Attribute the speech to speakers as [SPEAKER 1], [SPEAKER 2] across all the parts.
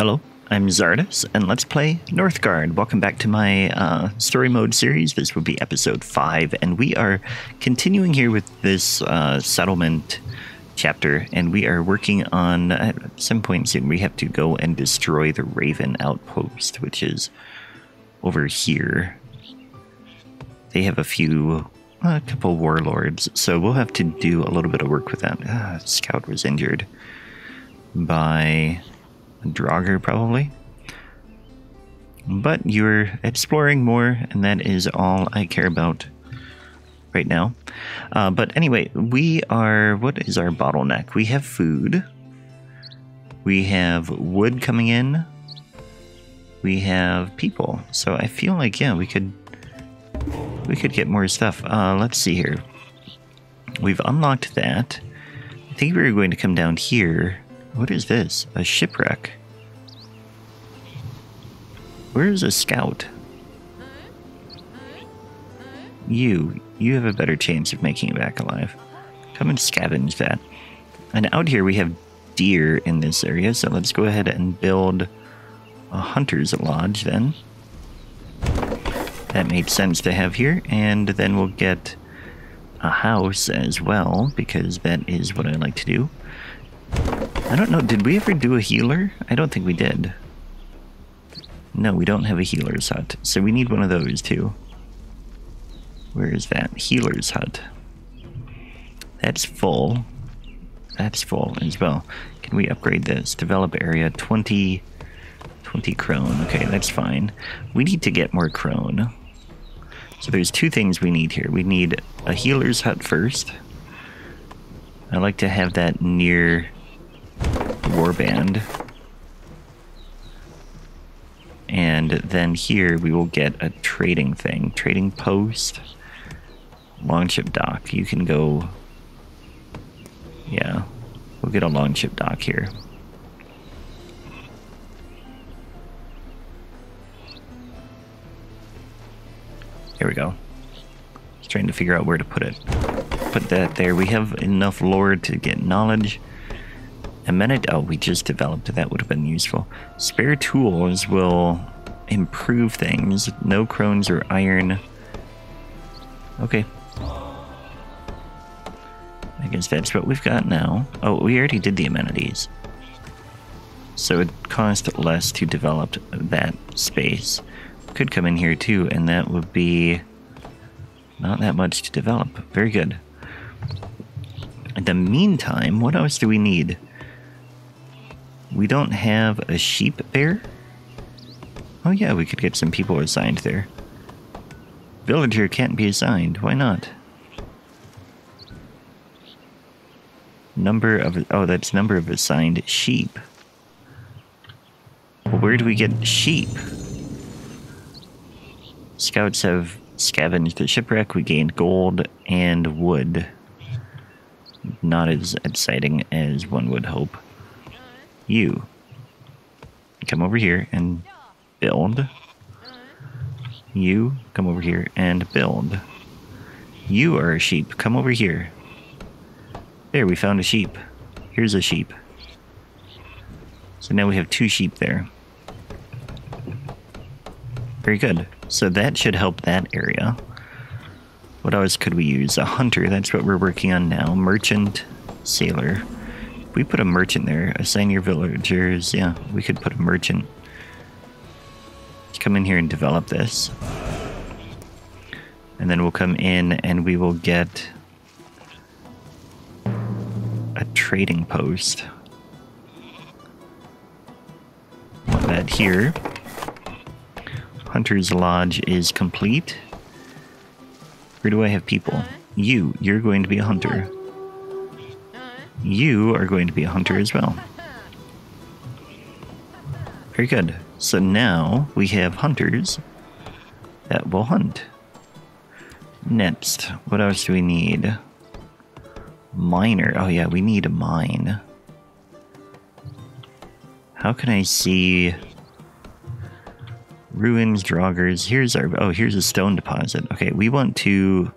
[SPEAKER 1] Hello, I'm Czardus, and let's play Northgard. Welcome back to my uh, story mode series. This will be episode 5, and we are continuing here with this uh, settlement chapter, and we are working on, at some point soon, we have to go and destroy the Raven outpost, which is over here. They have a few, a couple warlords, so we'll have to do a little bit of work with that. Ah, Scout was injured by Draugr, probably. But you're exploring more, and that is all I care about right now. Uh, but anyway, we are. What is our bottleneck? We have food. We have wood coming in. We have people. So I feel like yeah, we could we could get more stuff. Uh, let's see here. We've unlocked that. I think we're going to come down here. What is this? A shipwreck. Where's a scout? You, you have a better chance of making it back alive. Come and scavenge that. And out here we have deer in this area, so let's go ahead and build a hunter's lodge then. That made sense to have here, and then we'll get a house as well, because that is what I like to do. I don't know, did we ever do a healer? I don't think we did. No, we don't have a healer's hut, so we need one of those too. Where is that? Healer's hut. That's full. That's full as well. Can we upgrade this? Develop area 20, 20 crone. Okay, that's fine. We need to get more crone. So there's two things we need here. We need a healer's hut first. I like to have that near warband. And then here we will get a trading thing. Trading post. Longship dock. You can go... Yeah. We'll get a longship dock here. Here we go. Just trying to figure out where to put it. Put that there. We have enough lore to get knowledge. Amenit, oh, we just developed. That would have been useful. Spare tools will improve things. No crones or iron. Okay. I guess that's what we've got now. Oh, we already did the amenities. So it cost less to develop that space. Could come in here too, and that would be not that much to develop. Very good. In the meantime, what else do we need? We don't have a sheep there? Oh yeah, we could get some people assigned there. Villager can't be assigned. Why not? Number of... Oh, that's number of assigned sheep. Where do we get sheep? Scouts have scavenged the shipwreck. We gained gold and wood. Not as exciting as one would hope. You. Come over here and build. You come over here and build. You are a sheep. Come over here. There, we found a sheep. Here's a sheep. So now we have two sheep there. Very good. So that should help that area. What else could we use? A hunter, that's what we're working on now. Merchant, sailor. We put a merchant there, assign your villagers. Yeah, we could put a merchant. Come in here and develop this. And then we'll come in and we will get a trading post. Want that here. Hunter's Lodge is complete. Where do I have people? You, you're going to be a hunter. You are going to be a hunter as well. Very good. So now we have hunters that will hunt. Next, what else do we need? Miner. Oh yeah, we need a mine. How can I see ruins, draugrs? Here's our oh, here's a stone deposit. Okay, we want to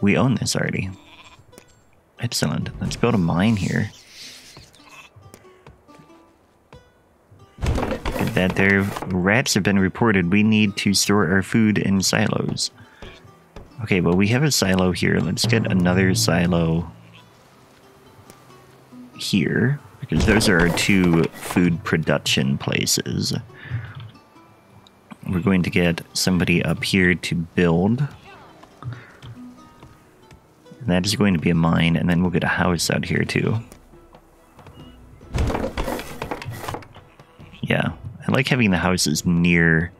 [SPEAKER 1] we own this already. Excellent. Let's build a mine here. that their rats have been reported. We need to store our food in silos. Okay, well, we have a silo here. Let's get another silo here, because those are our two food production places. We're going to get somebody up here to build. And that is going to be a mine, and then we'll get a house out here too. Yeah, I like having the houses near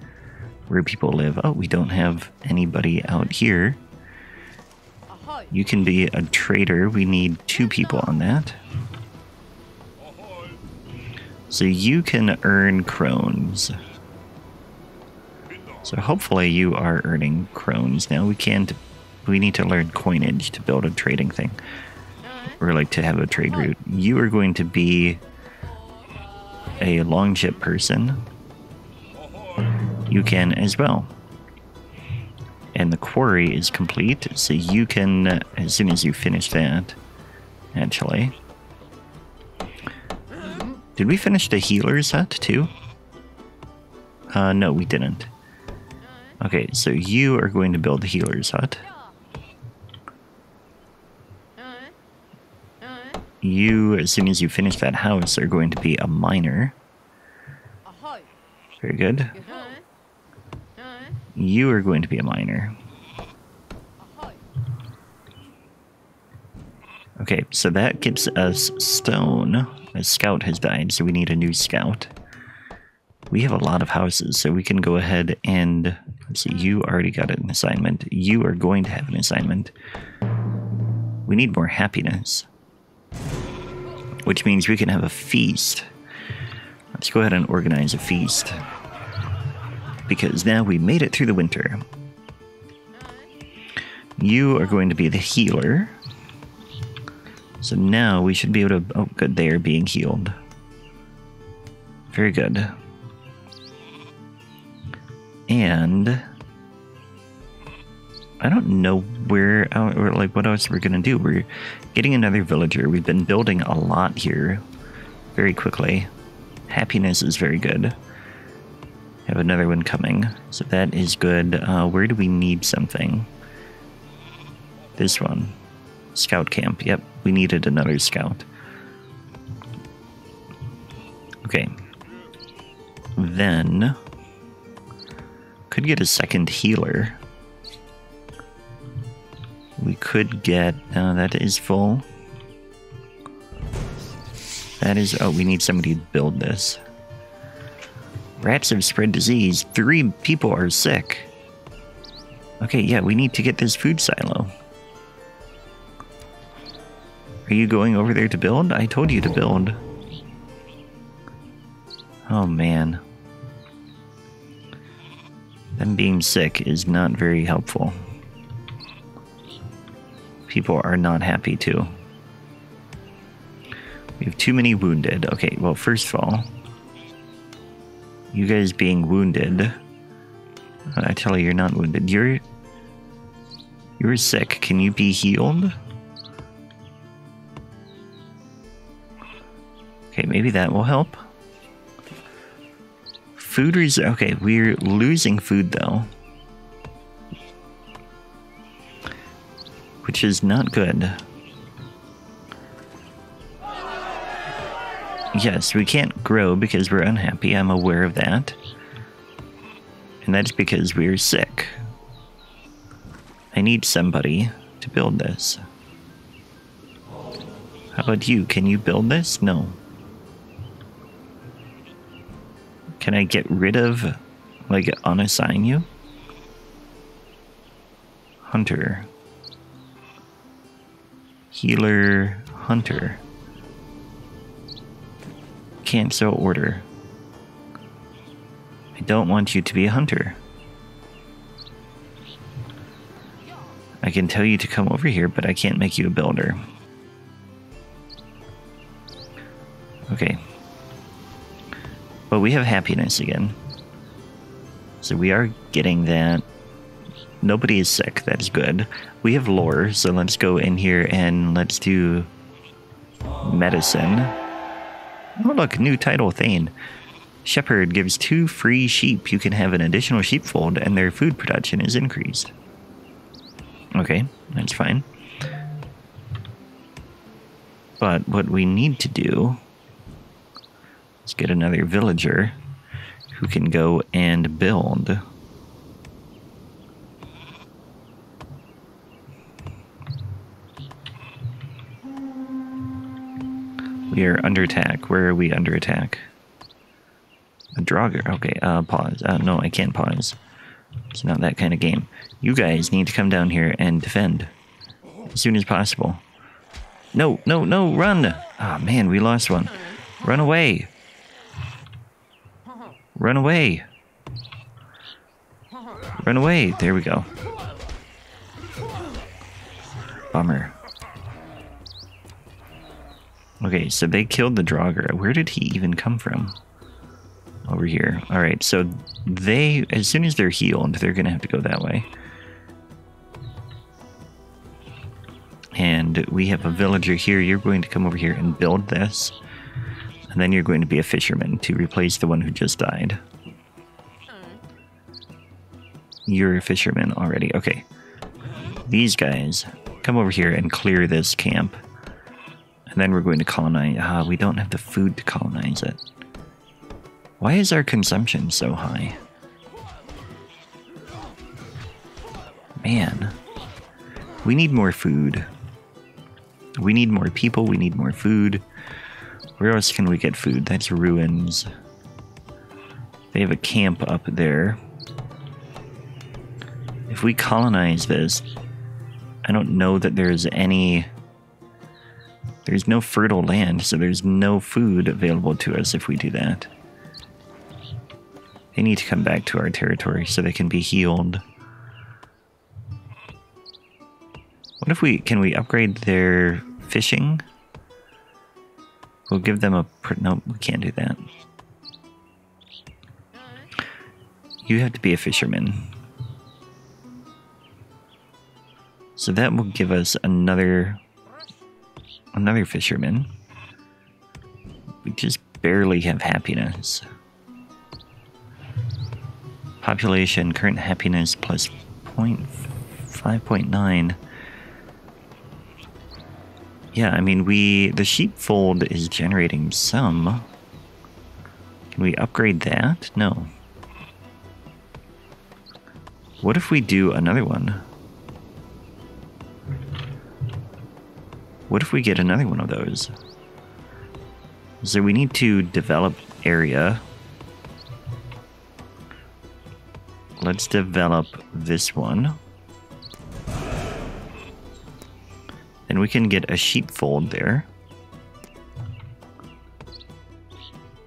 [SPEAKER 1] where people live. Oh, we don't have anybody out here. You can be a trader. We need two people on that. So you can earn crones. So hopefully you are earning crones now. We can't. We need to learn coinage to build a trading thing, or like to have a trade route. You are going to be a longship person. You can as well. And the quarry is complete, so you can, as soon as you finish that, actually. Did we finish the healer's hut too? Uh, no, we didn't. Okay, so you are going to build the healer's hut. You, as soon as you finish that house, are going to be a miner. Very good. You are going to be a miner. Okay, so that gives us stone. A scout has died, so we need a new scout. We have a lot of houses, so we can go ahead and... Let's see, you already got an assignment. You are going to have an assignment. We need more happiness. Which means we can have a feast. Let's go ahead and organize a feast. Because now we made it through the winter. You are going to be the healer. So now we should be able to... Oh, good, they are being healed. Very good. And... I don't know where, or like what else we're gonna do. We're getting another villager. We've been building a lot here very quickly. Happiness is very good. Have another one coming, so that is good. Uh, where do we need something? This one. Scout camp. Yep, we needed another scout. Okay. Then could get a second healer. We could get uh, that is full. That is oh, we need somebody to build this. Rats have spread disease. Three people are sick. Okay, yeah, we need to get this food silo. Are you going over there to build? I told you to build. Oh man. Them being sick is not very helpful. People are not happy too. We have too many wounded. Okay, well, first of all, you guys being wounded. I tell you, you're not wounded. You're. You're sick. Can you be healed? Okay, maybe that will help. Food res- okay, we're losing food though. Which is not good. Yes, we can't grow because we're unhappy, I'm aware of that. And that's because we're sick. I need somebody to build this. How about you? Can you build this? No. Can I get rid of, like, unassign you? Hunter. Healer, hunter. Cancel order. I don't want you to be a hunter. I can tell you to come over here, but I can't make you a builder. Okay. But we have happiness again. So we are getting that. Nobody is sick. That is good. We have lore, so let's go in here and let's do medicine. Oh, look, new title, Thane. Shepherd gives two free sheep. You can have an additional sheepfold and their food production is increased. Okay, that's fine. But what we need to do is get another villager who can go and build. We are under attack. Where are we under attack? A Draugr. Okay, uh, pause. Uh, no, I can't pause. It's not that kind of game. You guys need to come down here and defend as soon as possible. No, no, no, run! Ah, oh, man, we lost one. Run away! Run away! Run away! There we go. Bummer. Okay, so they killed the Draugr. Where did he even come from? Over here. Alright, so they, as soon as they're healed, they're going to have to go that way. And we have a villager here. You're going to come over here and build this. And then you're going to be a fisherman to replace the one who just died. You're a fisherman already. Okay. These guys, come over here and clear this camp. And then we're going to colonize. Ah, we don't have the food to colonize it. Why is our consumption so high? Man. We need more food. We need more people. We need more food. Where else can we get food? That's ruins. They have a camp up there. If we colonize this, I don't know that there's any there's no fertile land, so there's no food available to us if we do that. They need to come back to our territory so they can be healed. What if we... Can we upgrade their fishing? We'll give them a... No, we can't do that. You have to be a fisherman. So that will give us another another fisherman. We just barely have happiness. Population, current happiness plus 5.9. Yeah, I mean, we the sheepfold is generating some. Can we upgrade that? No. What if we do another one? What if we get another one of those? So we need to develop area. Let's develop this one. And we can get a sheepfold there.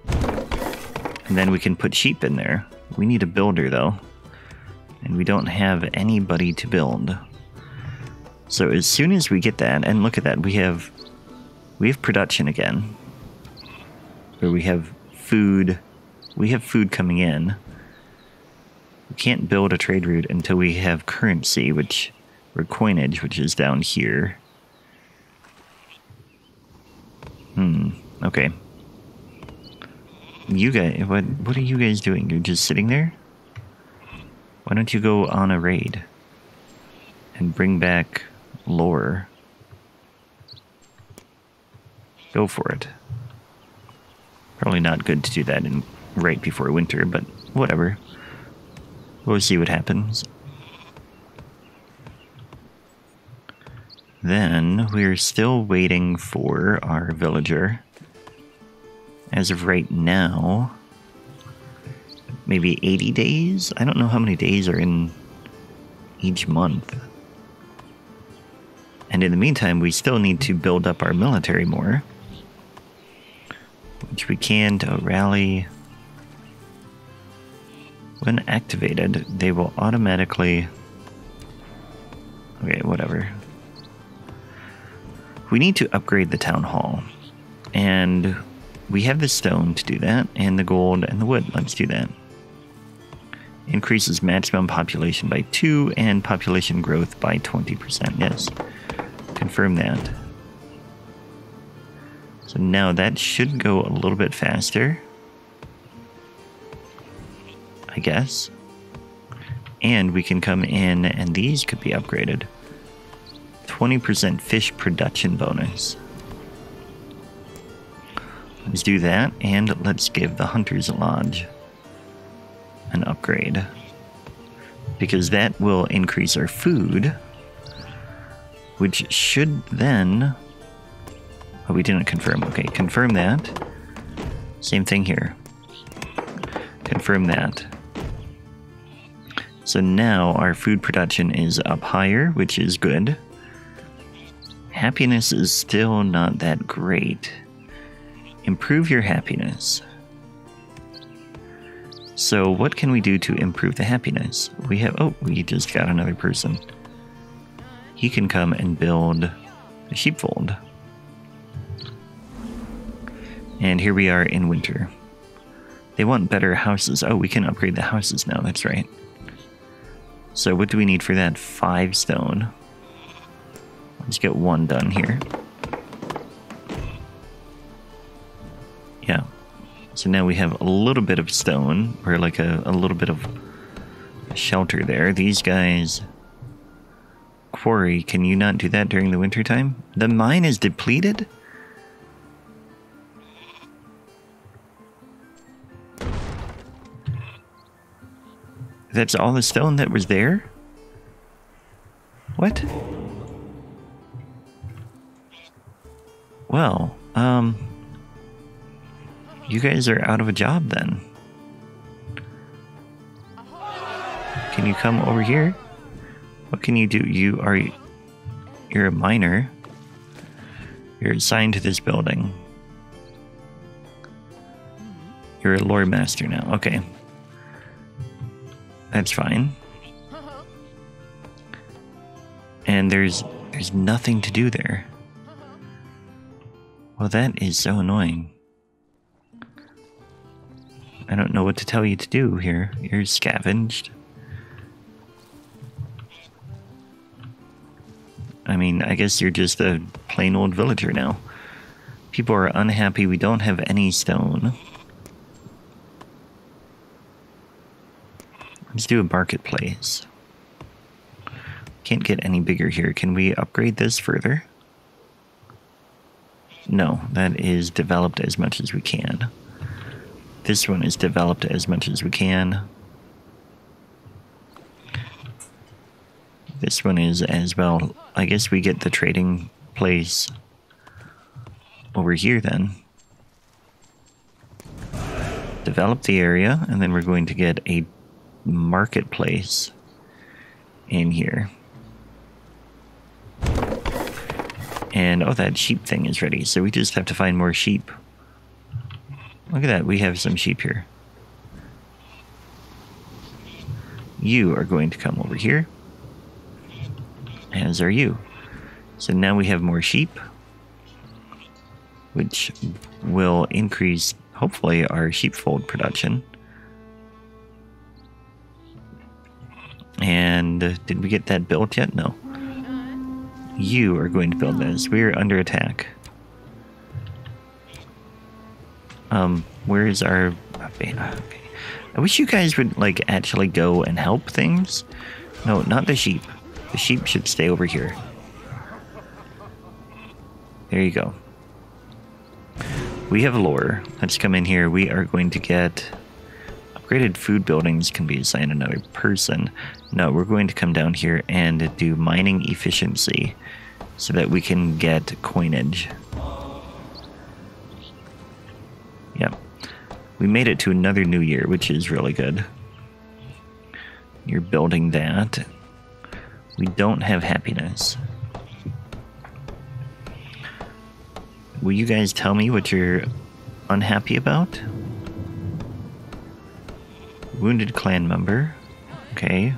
[SPEAKER 1] And then we can put sheep in there. We need a builder though. And we don't have anybody to build. So as soon as we get that, and look at that, we have we have production again. Where we have food we have food coming in. We can't build a trade route until we have currency, which or coinage, which is down here. Hmm. Okay. You guys, what what are you guys doing? You're just sitting there? Why don't you go on a raid and bring back lore. Go for it. Probably not good to do that in right before winter, but whatever. We'll see what happens. Then we're still waiting for our villager. As of right now, maybe 80 days? I don't know how many days are in each month. And in the meantime, we still need to build up our military more. Which we can to rally. When activated, they will automatically... Okay, whatever. We need to upgrade the town hall. And we have the stone to do that, and the gold and the wood. Let's do that. Increases maximum population by 2 and population growth by 20%. Yes confirm that. So now that should go a little bit faster. I guess. And we can come in and these could be upgraded. 20% fish production bonus. Let's do that, and let's give the Hunter's Lodge an upgrade. Because that will increase our food, which should then... Oh, we didn't confirm. Okay, confirm that. Same thing here. Confirm that. So now our food production is up higher, which is good. Happiness is still not that great. Improve your happiness. So, what can we do to improve the happiness? We have. Oh, we just got another person. He can come and build a sheepfold. And here we are in winter. They want better houses. Oh, we can upgrade the houses now. That's right. So, what do we need for that? Five stone. Let's get one done here. Yeah. So now we have a little bit of stone, or like a, a little bit of shelter there. These guys. Quarry, can you not do that during the wintertime? The mine is depleted? That's all the stone that was there? What? Well, um... You guys are out of a job then. Can you come over here? What can you do? You are... You're a miner. You're assigned to this building. You're a lore master now. Okay. That's fine. And there's there's nothing to do there. Well, that is so annoying. I don't know what to tell you to do here. You're scavenged. I mean, I guess you're just a plain old villager now. People are unhappy we don't have any stone. Let's do a marketplace. Can't get any bigger here. Can we upgrade this further? No, that is developed as much as we can. This one is developed as much as we can. This one is as well. I guess we get the trading place over here then. Develop the area, and then we're going to get a marketplace in here. And, oh, that sheep thing is ready, so we just have to find more sheep. Look at that, we have some sheep here. You are going to come over here. As are you. So now we have more sheep, which will increase, hopefully, our sheepfold production. And did we get that built yet? No. You are going to build this. We are under attack. Um, where is our... Okay. I wish you guys would, like, actually go and help things. No, not the sheep. The sheep should stay over here. There you go. We have lore. Let's come in here. We are going to get... Upgraded food buildings can be assigned another person. No, we're going to come down here and do mining efficiency so that we can get coinage. Yep. We made it to another new year, which is really good. You're building that. We don't have happiness. Will you guys tell me what you're unhappy about? Wounded clan member. Okay.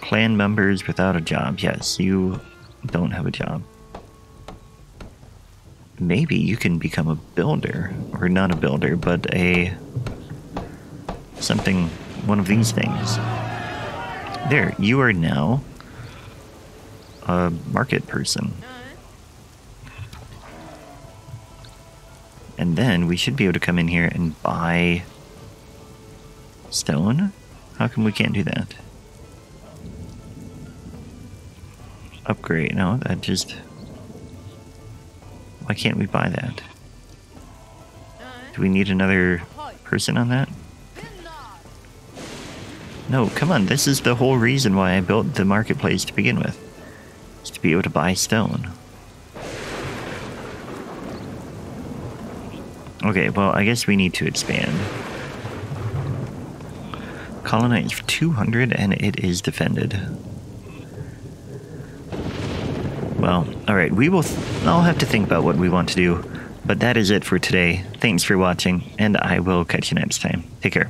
[SPEAKER 1] Clan members without a job. Yes, you don't have a job. Maybe you can become a builder. Or not a builder, but a... Something... One of these things. There, you are now a market person. And then we should be able to come in here and buy Stone? How come we can't do that? Upgrade. No, that just... Why can't we buy that? Do we need another person on that? No, come on. This is the whole reason why I built the marketplace to begin with. Is to be able to buy stone. Okay, well, I guess we need to expand. Colonize for 200 and it is defended. Well, alright, we will... I'll have to think about what we want to do. But that is it for today. Thanks for watching, and I will catch you next time. Take care.